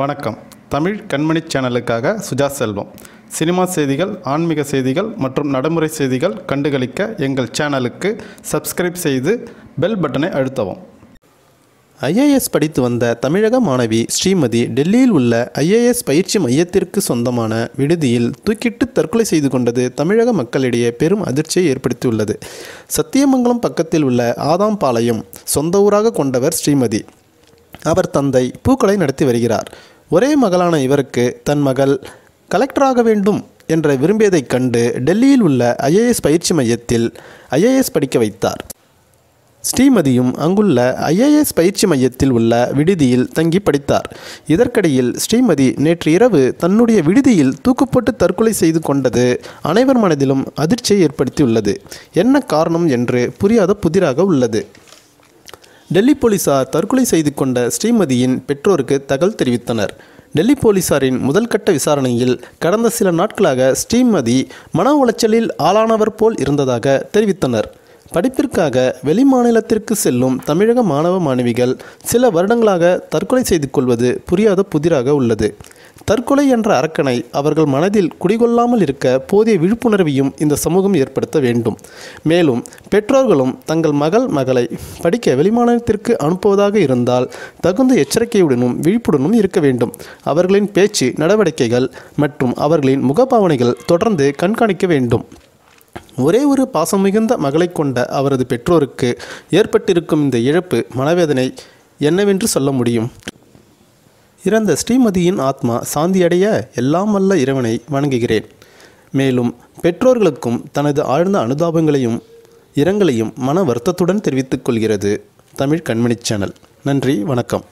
வணக்கம். தமிழ் கண்மணி சேனலுக்காக சுஜா செல்வம். சினிமா செய்திகள் ஆன்மீக செய்திகள் மற்றும் நடைமுறை செய்திகள் கண்டுகளிக்க எங்கள் சேனலுக்கு சப்ஸ்கிரைப் செய்து பெல் பட்டனை அழுத்தவும். ஐஏஎஸ் படித்து வந்த தமிழக மாணவி ஸ்ரீமதி டெல்லியில் உள்ள ஐஏஎஸ் பயிற்சி மையத்திற்கு சொந்தமான விடுதியில் தூக்கிட்டு தற்கொலை செய்து கொண்டது தமிழக மக்களிடையே பெரும் அதிர்ச்சியை ஏற்படுத்தியுள்ளது. சத்தியமங்கலம் பக்கத்தில் உள்ள ஆதாம்பாளையம் சொந்த ஊராக கொண்டவர் ஸ்ரீமதி. அவர் தந்தை பூக்களை நடத்தி வருகிறார். ஒரே மகளான இவருக்கு தன் மகள் கலெக்டராக வேண்டும் என்ற விரும்பியதைக் கண்டு டெல்லியில் உள்ள ஐஏஎஸ் பயிற்சி மையத்தில் ஐஏஎஸ் படிக்க வைத்தார். ஸ்ரீமதியும் அங்குள்ள ஐஏஎஸ் பயிற்சி மையத்தில் உள்ள விடுதியில் தங்கி படித்தார். இதற்கிடையில் ஸ்ரீமதி நேற்று இரவு தன்னுடைய விடுதியில் தூக்குப்போட்டு தற்கொலை செய்து கொண்டது அனைவர் மனதிலும் அதிர்ச்சியை ஏற்படுத்தியுள்ளது. என்ன காரணம் என்று புரியாத புதிராக உள்ளது. டெல்லி போலீசார் தற்கொலை செய்து கொண்ட ஸ்ரீமதியின் பெற்றோருக்கு தகவல் தெரிவித்தனர். டெல்லி போலீசாரின் முதல்கட்ட விசாரணையில் கடந்த சில நாட்களாக ஸ்ரீமதி மன உளைச்சலில் ஆளானவர் போல் இருந்ததாக தெரிவித்தனர். படிப்பிற்காக வெளிமாநிலத்திற்கு செல்லும் தமிழக மாணவ மாணவிகள் சில வருடங்களாக தற்கொலை செய்து கொள்வது புரியாத புதிராக உள்ளது. தற்கொலை என்ற அரக்கனை அவர்கள் மனதில் குடிகொள்ளாமல் இருக்க போதிய விழிப்புணர்வையும் இந்த சமூகம் ஏற்படுத்த வேண்டும். மேலும் பெற்றோர்களும் தங்கள் மகள் மகளை படிக்க வெளிமாநிலத்திற்கு அனுப்புவதாக இருந்தால் தகுந்த எச்சரிக்கையுடனும் விழிப்புடனும் இருக்க வேண்டும். அவர்களின் பேச்சு நடவடிக்கைகள் மற்றும் அவர்களின் முகபாவனைகள் தொடர்ந்து கண்காணிக்க வேண்டும். ஒரே ஒரு பாசம் மிகுந்த மகளை கொண்ட அவரது பெற்றோருக்கு ஏற்பட்டிருக்கும் இந்த இழப்பு மனவேதனை என்னவென்று சொல்ல முடியும்? இறந்த ஸ்ரீமதியின் ஆத்மா சாந்தியடைய எல்லாம் வல்ல இறைவனை வணங்குகிறேன். மேலும் பெற்றோர்களுக்கும் தனது ஆழ்ந்த அனுதாபங்களையும் இரங்கலையும் மன வருத்தத்துடன் தெரிவித்துக் கொள்கிறது தமிழ் கண்மணி சேனல். நன்றி வணக்கம்.